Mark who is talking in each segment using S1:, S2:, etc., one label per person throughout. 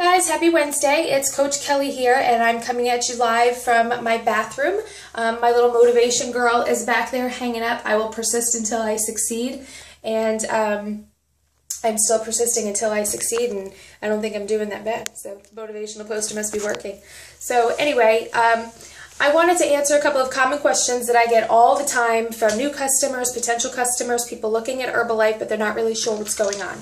S1: Guys, happy Wednesday. It's Coach Kelly here, and I'm coming at you live from my bathroom. Um, my little motivation girl is back there hanging up. I will persist until I succeed, and um, I'm still persisting until I succeed, and I don't think I'm doing that bad. So, motivational poster must be working. So, anyway, um, I wanted to answer a couple of common questions that I get all the time from new customers, potential customers, people looking at Herbalife, but they're not really sure what's going on.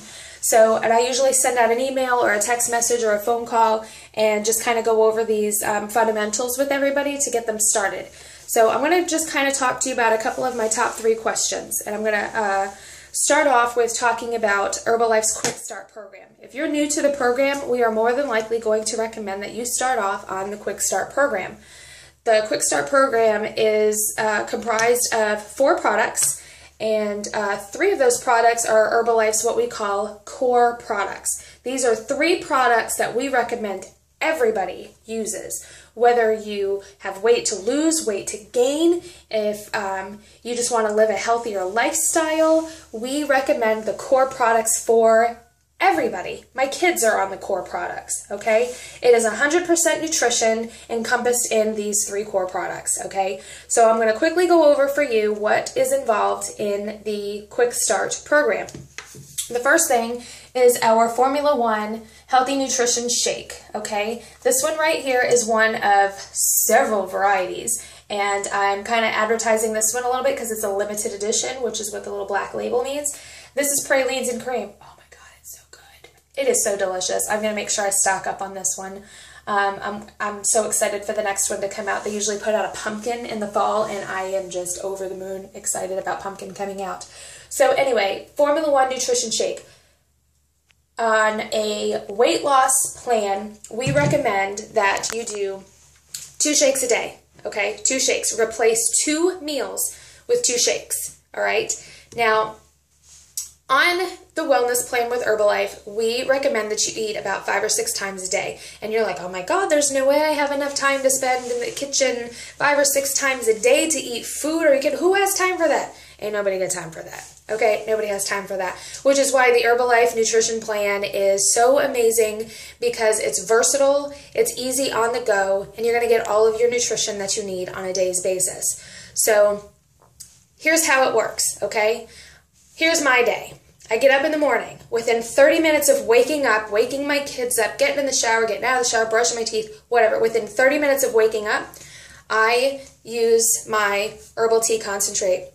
S1: So, and I usually send out an email or a text message or a phone call and just kind of go over these um, fundamentals with everybody to get them started. So I'm going to just kind of talk to you about a couple of my top three questions. And I'm going to uh, start off with talking about Herbalife's Quick Start program. If you're new to the program, we are more than likely going to recommend that you start off on the Quick Start program. The Quick Start program is uh, comprised of four products and uh, three of those products are Herbalife's what we call core products. These are three products that we recommend everybody uses. Whether you have weight to lose, weight to gain, if um, you just want to live a healthier lifestyle, we recommend the core products for everybody. My kids are on the core products, okay? It is 100% nutrition encompassed in these three core products, okay? So I'm going to quickly go over for you what is involved in the Quick Start program. The first thing is our Formula One Healthy Nutrition Shake, okay? This one right here is one of several varieties. And I'm kind of advertising this one a little bit because it's a limited edition, which is what the little black label means. This is pralines and cream. It is so delicious. I'm going to make sure I stock up on this one. Um, I'm, I'm so excited for the next one to come out. They usually put out a pumpkin in the fall, and I am just over the moon excited about pumpkin coming out. So anyway, Formula One Nutrition Shake. On a weight loss plan, we recommend that you do two shakes a day, okay? Two shakes. Replace two meals with two shakes, all right? Now, on the wellness plan with Herbalife, we recommend that you eat about five or six times a day. And you're like, oh my God, there's no way I have enough time to spend in the kitchen five or six times a day to eat food. Or you can, who has time for that? Ain't nobody got time for that. Okay, nobody has time for that. Which is why the Herbalife nutrition plan is so amazing because it's versatile, it's easy on the go, and you're to get all of your nutrition that you need on a day's basis. So here's how it works, okay? Here's my day. I get up in the morning. Within 30 minutes of waking up, waking my kids up, getting in the shower, getting out of the shower, brushing my teeth, whatever, within 30 minutes of waking up, I use my herbal tea concentrate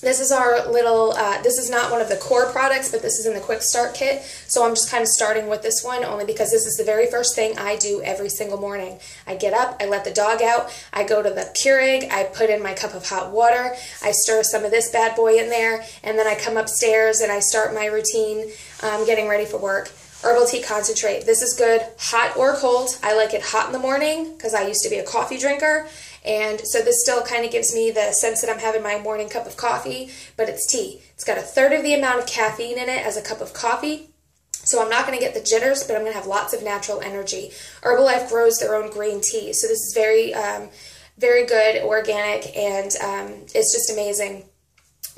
S1: this is our little, uh, this is not one of the core products, but this is in the quick start kit. So I'm just kind of starting with this one only because this is the very first thing I do every single morning. I get up, I let the dog out, I go to the Keurig, I put in my cup of hot water, I stir some of this bad boy in there, and then I come upstairs and I start my routine um, getting ready for work. Herbal tea concentrate. This is good hot or cold. I like it hot in the morning because I used to be a coffee drinker. And so this still kind of gives me the sense that I'm having my morning cup of coffee, but it's tea. It's got a third of the amount of caffeine in it as a cup of coffee. So I'm not going to get the jitters, but I'm going to have lots of natural energy. Herbalife grows their own green tea. So this is very, um, very good, organic, and um, it's just amazing.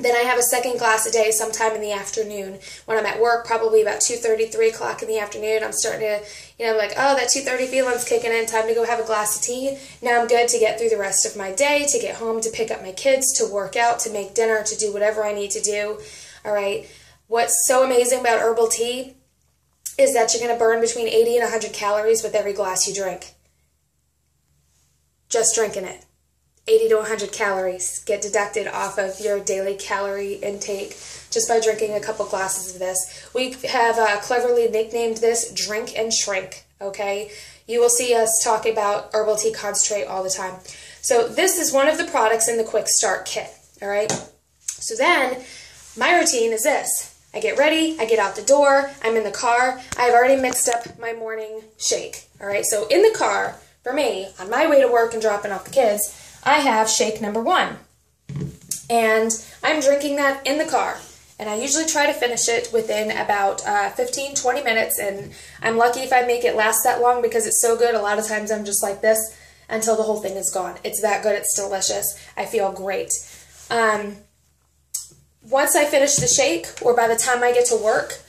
S1: Then I have a second glass a day sometime in the afternoon. When I'm at work, probably about 2.30, 3 o'clock in the afternoon, I'm starting to, you know, like, oh, that 2.30 feeling's kicking in, time to go have a glass of tea. Now I'm good to get through the rest of my day, to get home, to pick up my kids, to work out, to make dinner, to do whatever I need to do. All right. What's so amazing about herbal tea is that you're going to burn between 80 and 100 calories with every glass you drink. Just drinking it. 80 to 100 calories get deducted off of your daily calorie intake just by drinking a couple glasses of this. We have uh, cleverly nicknamed this Drink and Shrink, okay? You will see us talk about herbal tea concentrate all the time. So this is one of the products in the Quick Start Kit, all right? So then my routine is this. I get ready, I get out the door, I'm in the car, I've already mixed up my morning shake, all right? So in the car, for me, on my way to work and dropping off the kids, I have shake number one. And I'm drinking that in the car. And I usually try to finish it within about uh, 15, 20 minutes. And I'm lucky if I make it last that long because it's so good. A lot of times I'm just like this until the whole thing is gone. It's that good. It's delicious. I feel great. Um, once I finish the shake, or by the time I get to work,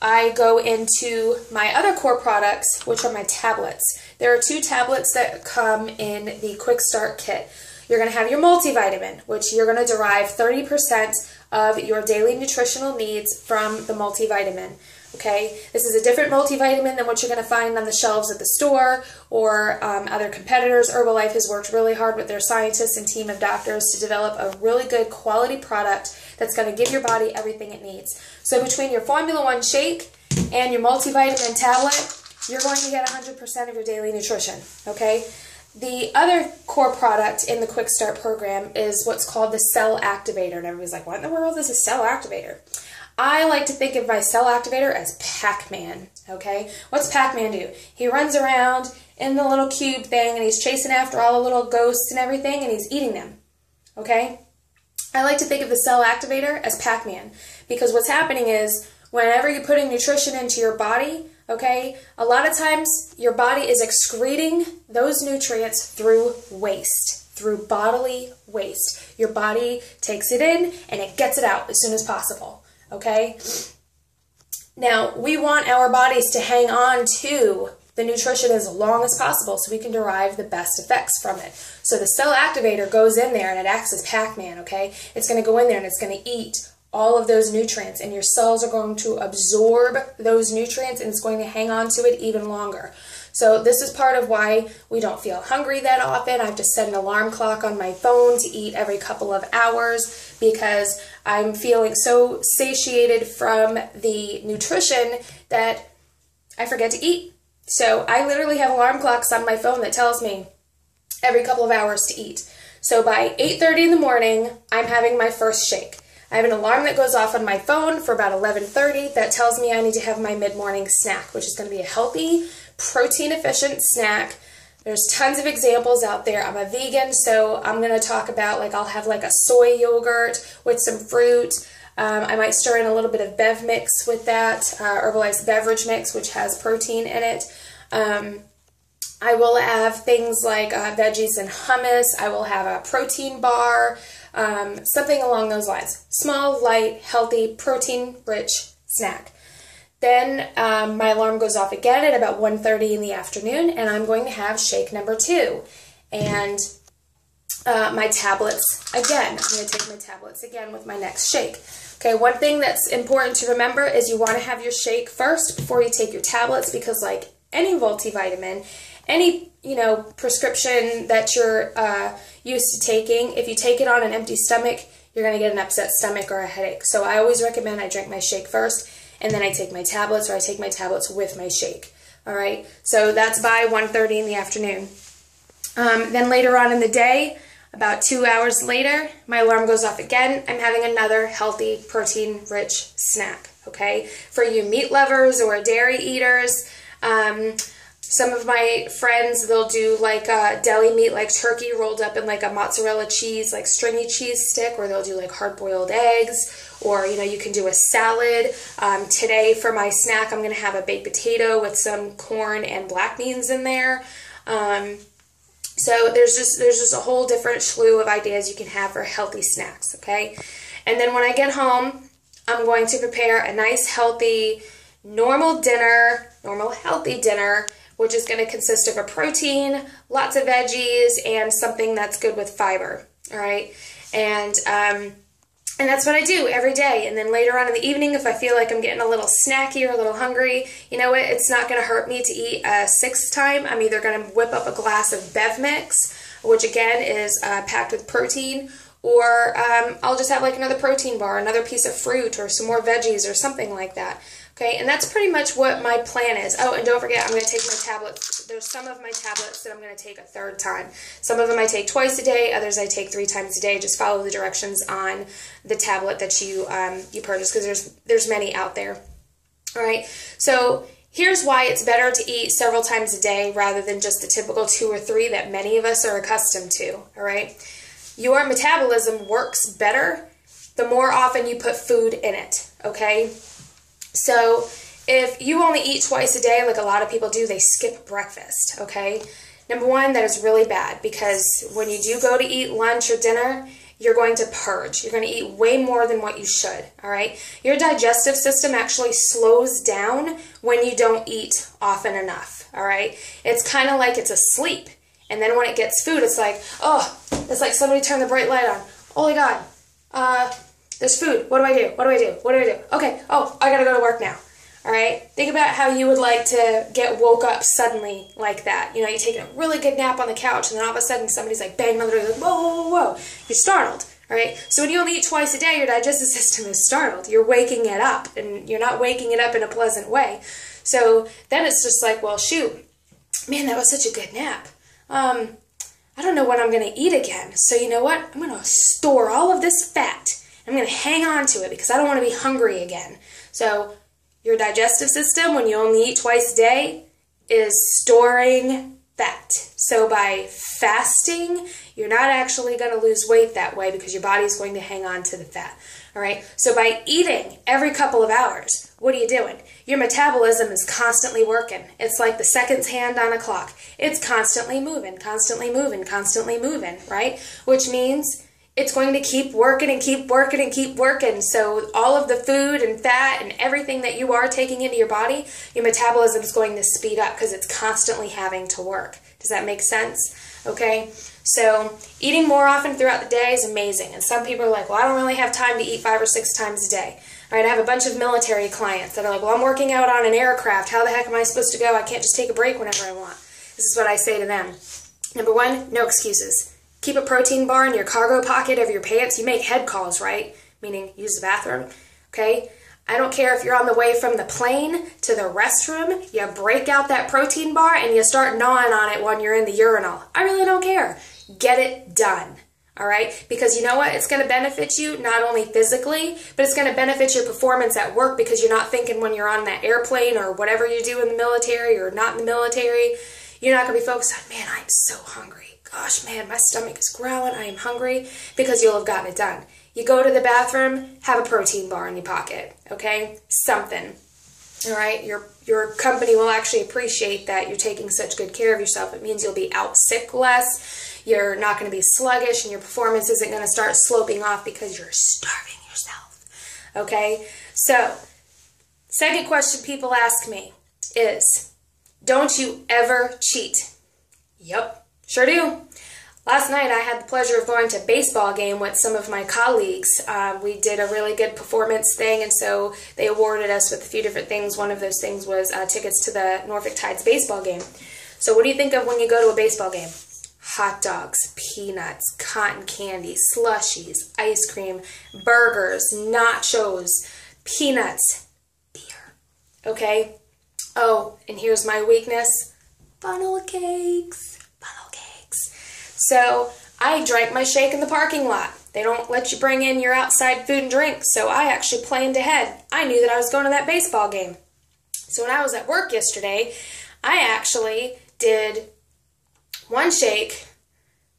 S1: I go into my other core products, which are my tablets. There are two tablets that come in the Quick Start Kit. You're going to have your multivitamin, which you're going to derive 30% of your daily nutritional needs from the multivitamin. Okay, this is a different multivitamin than what you're going to find on the shelves at the store or um, other competitors. Herbalife has worked really hard with their scientists and team of doctors to develop a really good quality product that's going to give your body everything it needs. So between your Formula One shake and your multivitamin tablet, you're going to get 100% of your daily nutrition. Okay. The other core product in the Quick Start program is what's called the cell activator. And everybody's like, what in the world is a cell activator? I like to think of my cell activator as Pac-Man, okay? What's Pac-Man do? He runs around in the little cube thing and he's chasing after all the little ghosts and everything and he's eating them, okay? I like to think of the cell activator as Pac-Man because what's happening is whenever you're putting nutrition into your body, okay, a lot of times your body is excreting those nutrients through waste, through bodily waste. Your body takes it in and it gets it out as soon as possible okay? Now, we want our bodies to hang on to the nutrition as long as possible so we can derive the best effects from it. So the cell activator goes in there and it acts as Pac-Man, okay? It's going to go in there and it's going to eat all of those nutrients and your cells are going to absorb those nutrients and it's going to hang on to it even longer. So this is part of why we don't feel hungry that often. I have to set an alarm clock on my phone to eat every couple of hours because I'm feeling so satiated from the nutrition that I forget to eat. So I literally have alarm clocks on my phone that tells me every couple of hours to eat. So by 8.30 in the morning, I'm having my first shake. I have an alarm that goes off on my phone for about 11.30 that tells me I need to have my mid-morning snack, which is going to be a healthy, protein efficient snack. There's tons of examples out there. I'm a vegan, so I'm going to talk about like I'll have like a soy yogurt with some fruit. Um, I might stir in a little bit of Bev Mix with that, uh, beverage mix, which has protein in it. Um, I will have things like uh, veggies and hummus. I will have a protein bar, um, something along those lines. Small, light, healthy, protein-rich snack. Then um, my alarm goes off again at about 1.30 in the afternoon, and I'm going to have shake number two. And uh, my tablets again. I'm going to take my tablets again with my next shake. Okay, one thing that's important to remember is you want to have your shake first before you take your tablets because like any multivitamin, any, you know, prescription that you're uh, used to taking, if you take it on an empty stomach, you're going to get an upset stomach or a headache. So I always recommend I drink my shake first and then I take my tablets or I take my tablets with my shake. All right, so that's by 1.30 in the afternoon. Um, then later on in the day, about two hours later, my alarm goes off again. I'm having another healthy, protein-rich snack, okay? For you meat lovers or dairy eaters, um, some of my friends, they'll do like a deli meat, like turkey rolled up in like a mozzarella cheese, like stringy cheese stick, or they'll do like hard-boiled eggs, or you know you can do a salad. Um, today for my snack I'm to have a baked potato with some corn and black beans in there. Um, so there's just there's just a whole different slew of ideas you can have for healthy snacks, okay? And then when I get home, I'm going to prepare a nice healthy normal dinner, normal healthy dinner, which is going to consist of a protein, lots of veggies, and something that's good with fiber, all right? And um, and that's what I do every day. And then later on in the evening, if I feel like I'm getting a little snacky or a little hungry, you know what? It's not going to hurt me to eat a sixth time. I'm either going to whip up a glass of Bev Mix, which again is uh, packed with protein, or um, I'll just have like another protein bar, another piece of fruit, or some more veggies, or something like that. Okay, and that's pretty much what my plan is. Oh, and don't forget, I'm going to take my tablets. There's some of my tablets that I'm going to take a third time. Some of them I take twice a day. Others I take three times a day. Just follow the directions on the tablet that you um, you purchase because there's there's many out there. All right, so here's why it's better to eat several times a day rather than just the typical two or three that many of us are accustomed to. All right, your metabolism works better the more often you put food in it. Okay. So if you only eat twice a day, like a lot of people do, they skip breakfast, okay? Number one, that is really bad because when you do go to eat lunch or dinner, you're going to purge. You're going to eat way more than what you should, all right? Your digestive system actually slows down when you don't eat often enough, all right? It's kind of like it's asleep. And then when it gets food, it's like, oh, it's like somebody turned the bright light on. Oh my God, uh, there's food. What do I do? What do I do? What do I do? Okay, oh, I gotta go to work now. All right, think about how you would like to get woke up suddenly like that. You know, you're taking a really good nap on the couch, and then all of a sudden somebody's like banging on the door, like, whoa, whoa, whoa. You're startled. All right, so when you only eat twice a day, your digestive system is startled. You're waking it up, and you're not waking it up in a pleasant way. So then it's just like, well, shoot, man, that was such a good nap. Um, I don't know when I'm going to eat again. So you know what? I'm going to store all of this fat. I'm going to hang on to it because I don't want to be hungry again. So your digestive system, when you only eat twice a day, is storing fat. So by fasting, you're not actually going to lose weight that way because your body is going to hang on to the fat. All right. So by eating every couple of hours, what are you doing? Your metabolism is constantly working. It's like the seconds hand on a clock. It's constantly moving, constantly moving, constantly moving, right? Which means it's going to keep working and keep working and keep working. So all of the food and fat and everything that you are taking into your body, your metabolism is going to speed up because it's constantly having to work. Does that make sense? Okay. So eating more often throughout the day is amazing. And some people are like, well, I don't really have time to eat five or six times a day. All right, I have a bunch of military clients that are like, well, I'm working out on an aircraft. How the heck am I supposed to go? I can't just take a break whenever I want. This is what I say to them. Number one, no excuses. Keep a protein bar in your cargo pocket of your pants. You make head calls, right? Meaning use the bathroom. Okay? I don't care if you're on the way from the plane to the restroom, you break out that protein bar and you start gnawing on it when you're in the urinal. I really don't care. Get it done. All right? Because you know what? It's going to benefit you not only physically, but it's going to benefit your performance at work because you're not thinking when you're on that airplane or whatever you do in the military or not in the military, you're not going to be focused on, man, I'm so hungry gosh, man, my stomach is growling, I am hungry, because you'll have gotten it done. You go to the bathroom, have a protein bar in your pocket, okay? Something. All right, your your company will actually appreciate that you're taking such good care of yourself. It means you'll be out sick less. You're not going to be sluggish, and your performance isn't going to start sloping off because you're starving yourself. Okay, so second question people ask me is, don't you ever cheat? Yep, Sure do. Last night I had the pleasure of going to a baseball game with some of my colleagues. Um, we did a really good performance thing, and so they awarded us with a few different things. One of those things was uh, tickets to the Norfolk Tides baseball game. So what do you think of when you go to a baseball game? Hot dogs, peanuts, cotton candy, slushies, ice cream, burgers, nachos, peanuts, beer. Okay? Oh, and here's my weakness. Funnel cakes. Funnel cakes. So I drank my shake in the parking lot. They don't let you bring in your outside food and drink, so I actually planned ahead. I knew that I was going to that baseball game. So when I was at work yesterday, I actually did one shake,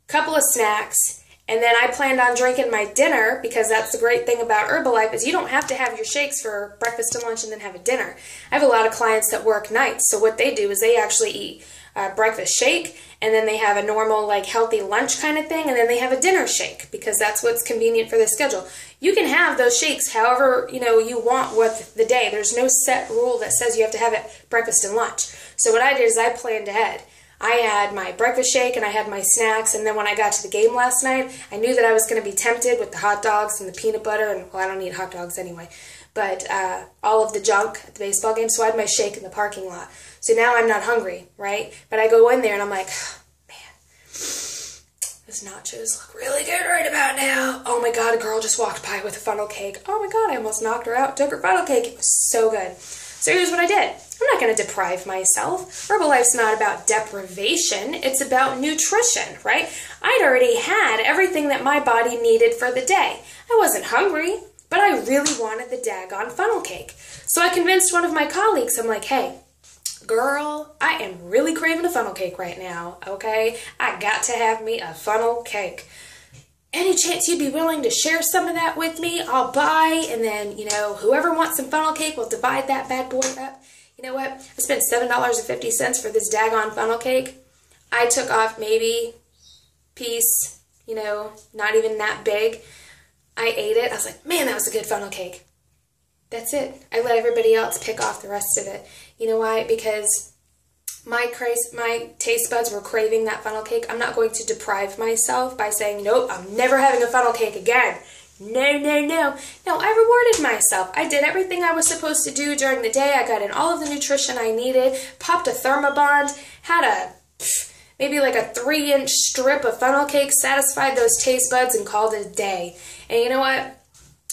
S1: couple of snacks, and then I planned on drinking my dinner because that's the great thing about Herbalife is you don't have to have your shakes for breakfast and lunch and then have a dinner. I have a lot of clients that work nights, so what they do is they actually eat a breakfast shake and then they have a normal like healthy lunch kind of thing and then they have a dinner shake because that's what's convenient for the schedule. You can have those shakes however you know you want with the day. There's no set rule that says you have to have it breakfast and lunch. So what i did is i planned ahead I had my breakfast shake and I had my snacks, and then when I got to the game last night, I knew that I was going to be tempted with the hot dogs and the peanut butter, and well, I don't eat hot dogs anyway, but uh, all of the junk at the baseball game, so I had my shake in the parking lot. So now I'm not hungry, right? But I go in there and I'm like, man, those nachos look really good right about now. Oh my god, a girl just walked by with a funnel cake. Oh my god, I almost knocked her out, took her funnel cake. It was so good. So here's what I did. I'm not going to deprive myself. Herbalife's not about deprivation, it's about nutrition, right? I'd already had everything that my body needed for the day. I wasn't hungry, but I really wanted the daggone funnel cake. So I convinced one of my colleagues, I'm like, hey, Girl, I am really craving a funnel cake right now, okay? I got to have me a funnel cake. Any chance you'd be willing to share some of that with me? I'll buy, and then, you know, whoever wants some funnel cake will divide that bad boy up. You know what? I spent $7.50 for this daggone funnel cake. I took off maybe piece you know, not even that big. I ate it. I was like, man, that was a good funnel cake. That's it. I let everybody else pick off the rest of it. You know why? Because my my taste buds were craving that funnel cake. I'm not going to deprive myself by saying, nope, I'm never having a funnel cake again. No, no, no. No, I rewarded myself. I did everything I was supposed to do during the day. I got in all of the nutrition I needed, popped a Thermobond, had a maybe like a three inch strip of funnel cake, satisfied those taste buds, and called it a day. And you know what?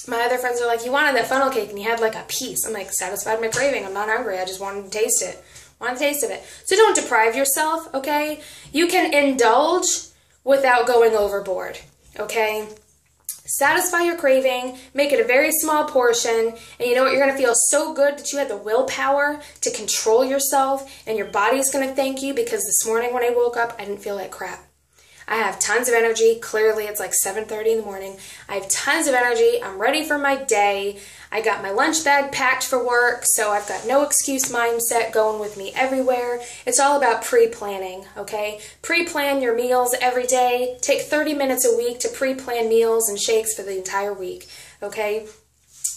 S1: My other friends are like, You wanted that funnel cake and you had like a piece. I'm like, Satisfied my craving. I'm not hungry. I just wanted to taste it. Want the taste of it. So don't deprive yourself, okay? You can indulge without going overboard, okay? Satisfy your craving, make it a very small portion, and you know what? You're to feel so good that you had the willpower to control yourself, and your body's to thank you because this morning when I woke up, I didn't feel like crap. I have tons of energy. Clearly, it's like 7:30 in the morning. I have tons of energy. I'm ready for my day. I got my lunch bag packed for work, so I've got no excuse mindset going with me everywhere. It's all about pre-planning, okay? Pre-plan your meals every day. Take 30 minutes a week to pre-plan meals and shakes for the entire week, okay?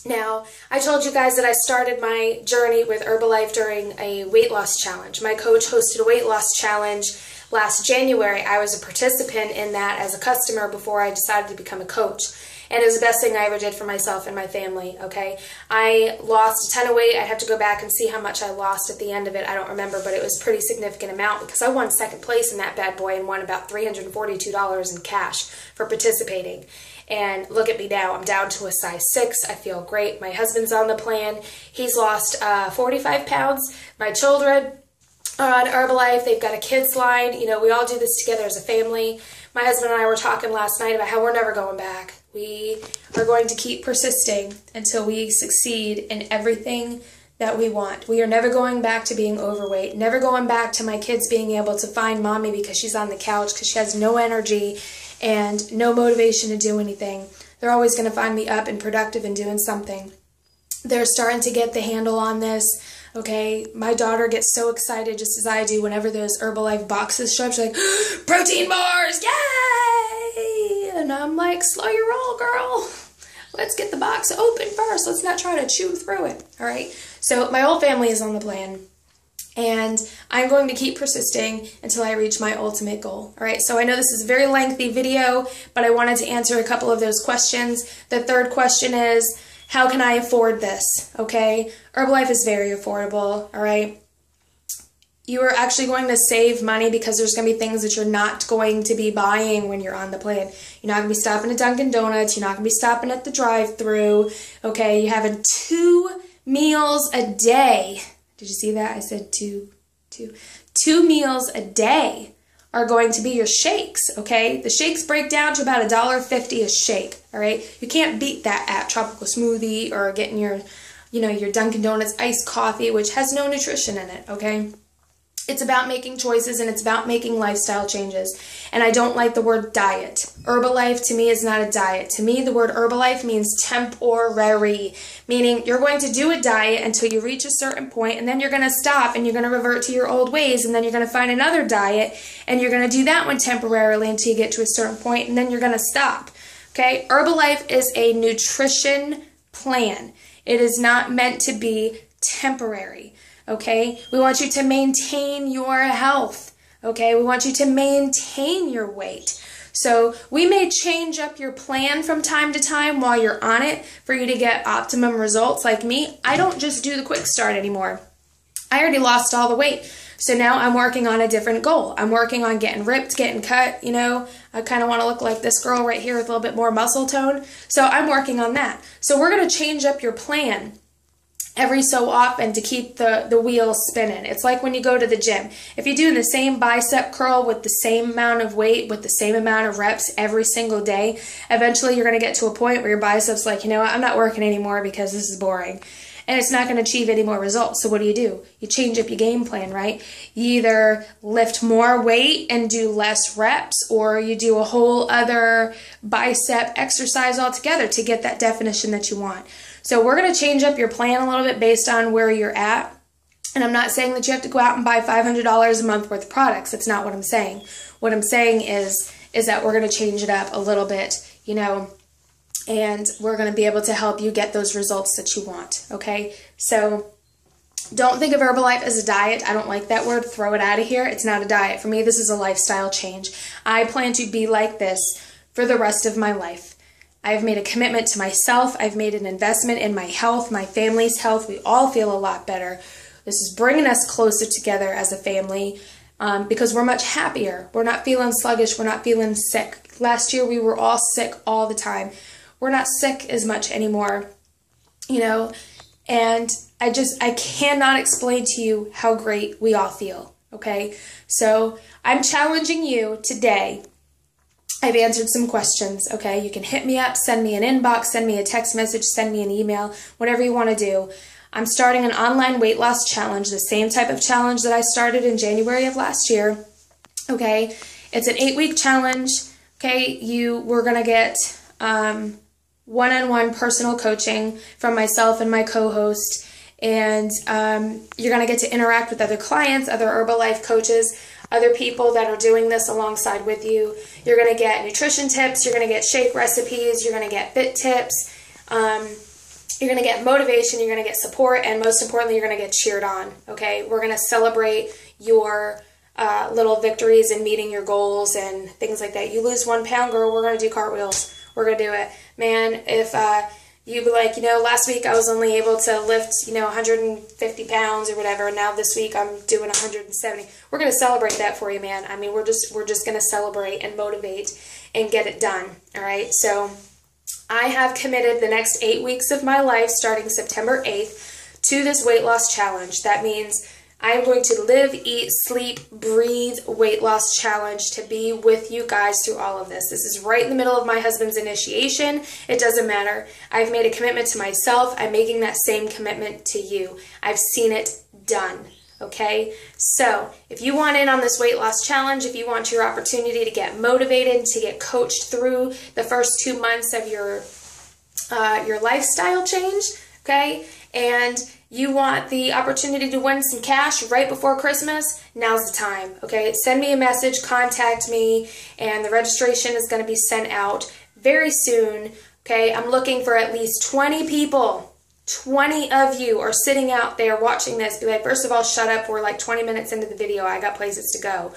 S1: Now, I told you guys that I started my journey with Herbalife during a weight loss challenge. My coach hosted a weight loss challenge last January. I was a participant in that as a customer before I decided to become a coach and it was the best thing I ever did for myself and my family, okay? I lost a ton of weight. I'd have to go back and see how much I lost at the end of it. I don't remember, but it was a pretty significant amount because I won second place in that bad boy and won about $342 in cash for participating. And look at me now. I'm down to a size 6. I feel great. My husband's on the plan. He's lost uh, 45 pounds. My children on Herbalife. They've got a kids line. You know, we all do this together as a family. My husband and I were talking last night about how we're never going back. We are going to keep persisting until we succeed in everything that we want. We are never going back to being overweight, never going back to my kids being able to find mommy because she's on the couch because she has no energy and no motivation to do anything. They're always going to find me up and productive and doing something. They're starting to get the handle on this. Okay, my daughter gets so excited just as I do whenever those Herbalife boxes show up. She's like, protein bars, yay! And I'm like, slow your roll, girl. Let's get the box open first. Let's not try to chew through it. All right. So my whole family is on the plan. And I'm going to keep persisting until I reach my ultimate goal. All right, so I know this is a very lengthy video, but I wanted to answer a couple of those questions. The third question is, how can I afford this? Okay, Herbalife is very affordable, all right? You are actually going to save money because there's going to be things that you're not going to be buying when you're on the plan. You're not going to be stopping at Dunkin' Donuts. You're not going to be stopping at the drive through. Okay, you're having two meals a day. Did you see that? I said two, two, two meals a day are going to be your shakes, okay? The shakes break down to about a dollar fifty a shake, all right? You can't beat that at tropical smoothie or getting your, you know, your Dunkin' Donuts iced coffee, which has no nutrition in it, okay? It's about making choices and it's about making lifestyle changes. And I don't like the word diet. Herbalife to me is not a diet. To me, the word Herbalife means temporary, meaning you're going to do a diet until you reach a certain point and then you're going to stop and you're going to revert to your old ways and then you're going to find another diet and you're going to do that one temporarily until you get to a certain point and then you're going to stop. Okay? Herbalife is a nutrition plan. It is not meant to be temporary okay? We want you to maintain your health, okay? We want you to maintain your weight. So we may change up your plan from time to time while you're on it for you to get optimum results. Like me, I don't just do the quick start anymore. I already lost all the weight. So now I'm working on a different goal. I'm working on getting ripped, getting cut, you know. I kind of want to look like this girl right here with a little bit more muscle tone. So I'm working on that. So we're going to change up your plan every so often to keep the, the wheels spinning. It's like when you go to the gym. If you do the same bicep curl with the same amount of weight, with the same amount of reps every single day, eventually you're going to get to a point where your biceps like, you know what, I'm not working anymore because this is boring. And it's not going to achieve any more results. So what do you do? You change up your game plan, right? You either lift more weight and do less reps, or you do a whole other bicep exercise altogether to get that definition that you want. So we're going to change up your plan a little bit based on where you're at. And I'm not saying that you have to go out and buy $500 a month worth of products. That's not what I'm saying. What I'm saying is is that we're going to change it up a little bit, you know, and we're going to be able to help you get those results that you want, okay? So don't think of Herbalife as a diet. I don't like that word. Throw it out of here. It's not a diet. For me, this is a lifestyle change. I plan to be like this for the rest of my life. I've made a commitment to myself. I've made an investment in my health, my family's health. We all feel a lot better. This is bringing us closer together as a family um, because we're much happier. We're not feeling sluggish. We're not feeling sick. Last year, we were all sick all the time. We're not sick as much anymore, you know, and I just, I cannot explain to you how great we all feel, okay? So I'm challenging you today. I've answered some questions, okay? You can hit me up, send me an inbox, send me a text message, send me an email, whatever you want to do. I'm starting an online weight loss challenge, the same type of challenge that I started in January of last year. Okay, it's an eight week challenge. Okay, you we're gonna get um, one-on-one personal coaching from myself and my co-host and um, you're going to get to interact with other clients other herbalife coaches other people that are doing this alongside with you. You're going to get nutrition tips you're going to get shake recipes you're going to get fit tips um, you're going to get motivation you're going to get support and most importantly you're going to get cheered on okay? We're going to celebrate your uh, little victories and meeting your goals and things like that. You lose one pound girl we're going to do cartwheels. We're going to do it. Man, if uh, you be like, you know, last week I was only able to lift, you know, 150 pounds or whatever, and now this week I'm doing 170. We're going to celebrate that for you, man. I mean, we're just we're just going to celebrate and motivate and get it done. All right. So I have committed the next eight weeks of my life, starting September 8th, to this weight loss challenge. That means I am going to live, eat, sleep, breathe weight loss challenge to be with you guys through all of this. This is right in the middle of my husband's initiation. It doesn't matter. I've made a commitment to myself. I'm making that same commitment to you. I've seen it done. Okay, so if you want in on this weight loss challenge, if you want your opportunity to get motivated, to get coached through the first two months of your uh, your lifestyle change, okay, and you want the opportunity to win some cash right before Christmas, now's the time. Okay, send me a message, contact me, and the registration is going to be sent out very soon. Okay, I'm looking for at least 20 people. 20 of you are sitting out there watching this. Be like, first of all, shut up. We're like 20 minutes into the video. I got places to go.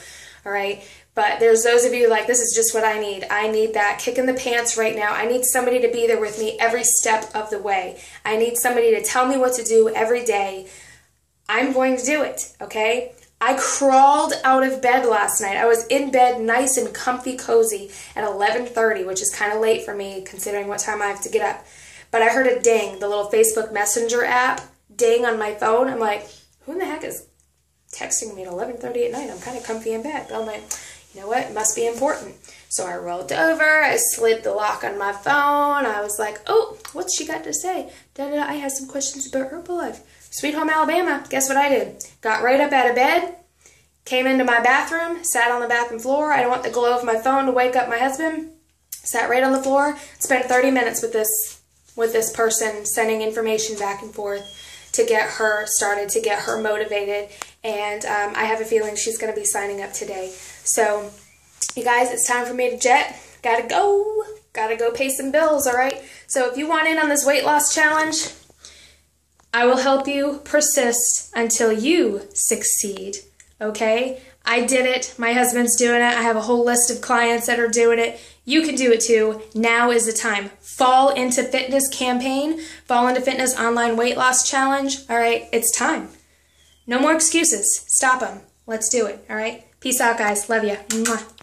S1: All right. But there's those of you like, this is just what I need. I need that kick in the pants right now. I need somebody to be there with me every step of the way. I need somebody to tell me what to do every day. I'm going to do it, okay? I crawled out of bed last night. I was in bed nice and comfy cozy at 11:30, which is kind of late for me considering what time I have to get up. But I heard a ding, the little Facebook Messenger app ding on my phone. I'm like, who in the heck is texting me at 11:30 at night? I'm kind of comfy in bed. But I'm like, you know what, it must be important. So I rolled over, I slid the lock on my phone. I was like, oh, what's she got to say? Da, da. I have some questions about her Herbalife. Sweet Home Alabama. Guess what I did? Got right up out of bed, came into my bathroom, sat on the bathroom floor. I don't want the glow of my phone to wake up my husband. Sat right on the floor, spent 30 minutes with this with this person, sending information back and forth to get her started, to get her motivated. And um, I have a feeling she's going to be signing up today. So, you guys, it's time for me to jet. Gotta go. Gotta go pay some bills, all right? So, if you want in on this weight loss challenge, I will help you persist until you succeed, okay? I did it. My husband's doing it. I have a whole list of clients that are doing it. You can do it too. Now is the time. Fall into Fitness campaign, Fall into Fitness online weight loss challenge. All right, it's time. No more excuses. Stop them. Let's do it. All right. Peace out, guys. Love you.